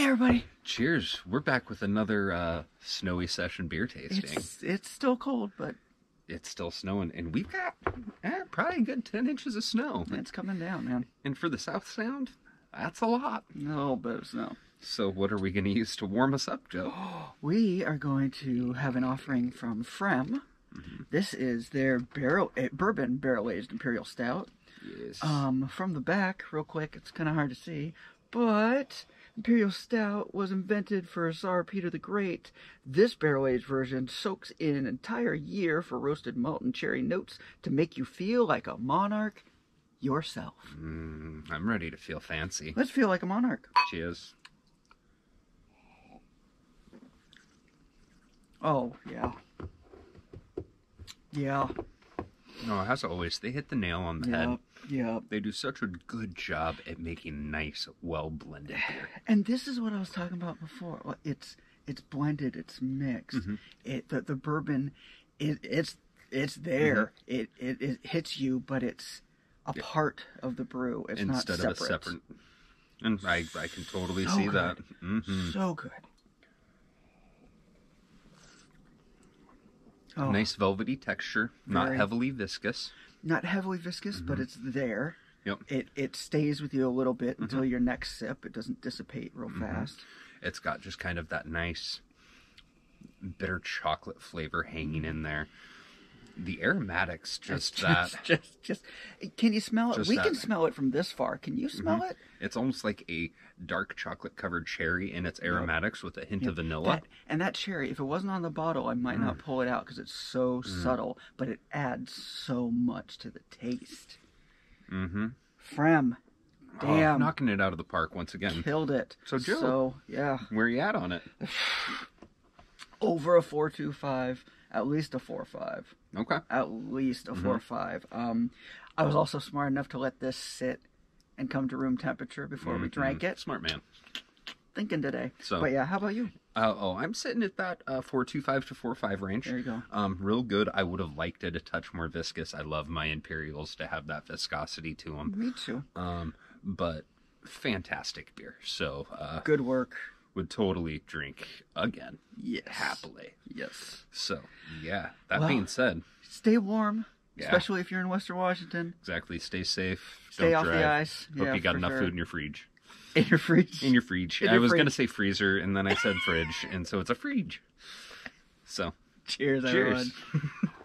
Hey everybody. Cheers. We're back with another uh, snowy session beer tasting. It's, It's it's still cold, but it's still snowing, and we've got eh, probably a good 10 inches of snow. it's coming down, man. And for the South Sound, that's a lot. A little bit of snow. So, what are we going to use to warm us up, Joe? We are going to have an offering from pFriem. This is their barrel eh, bourbon barrel aged imperial stout. Yes. Um, from the back, real quick, it's kind of hard to see, but Imperial Stout was invented for Tsar Peter the Great. This barrel aged version soaks in an entire year for roasted malt and cherry notes to make you feel like a monarch yourself. Mm, I'm ready to feel fancy. Let's feel like a monarch. Cheers. Oh, yeah. Yeah. No, as always, they hit the nail on the Yeah. head. Yeah. They do such a good job at making nice, well blended beer. And this is what I was talking about before. It's it's blended, it's mixed. Mm-hmm. It the, the bourbon, it, it's it's there. Mm-hmm. It, it it hits you, but it's a part of the brew. It's Instead not of a separate. And I, I can totally So see good. that. hmm So good. Oh, Nice velvety texture, not Very. heavily viscous. Not heavily viscous, but it's there. Mm-hmm. Yep. It it stays with you a little bit Mm-hmm. until your next sip. It doesn't dissipate real fast. It's got just kind of that nice bitter chocolate flavor hanging in there. The aromatics, just that. just, just, just, can you smell it? We that. Mm-hmm. can smell it from this far. Can you smell it? It's almost like a dark chocolate covered cherry in its aromatics with a hint of vanilla. That, and that cherry, if it wasn't on the bottle, I might Mm. not pull it out because it's so subtle, but it adds so much to the taste. Mm-hmm. pFriem, damn, knocking it out of the park once again. killed it. So, Joe- so yeah, Where are you at on it? over a four two five, at least a four or five, Okay. at least a Mm-hmm. four five. Um, I was also smart enough to let this sit and come to room temperature before we drank it. Smart man. Thinking today. So- but yeah, how about you? Uh, oh, I'm sitting at that uh, 425 to 45 range. There you go. Um, real good. I would have liked it a touch more viscous. I love my Imperials to have that viscosity to them. Me too. Um, but fantastic beer. So, uh, Good work. Would totally drink again Yes. happily. Yes. So, yeah. That Well- being said, Stay warm, Yeah. especially if you're in Western Washington. exactly. Stay safe. Stay don't off the ice. Hope Yeah, you got enough sure. food in your fridge. In your fridge. In your fridge. In I your was gonna say freezer, and then I said fridge, and so it's a fridge. So, Cheers, cheers. everyone.